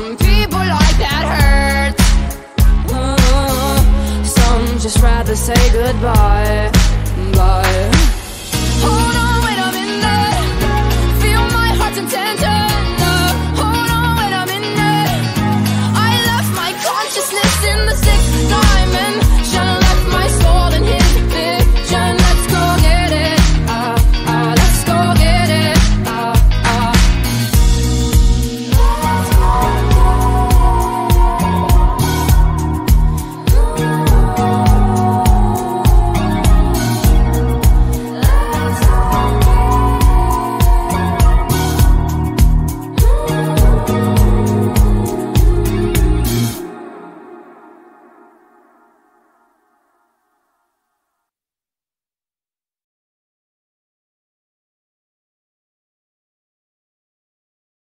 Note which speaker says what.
Speaker 1: Some people like that Some just rather say goodbye.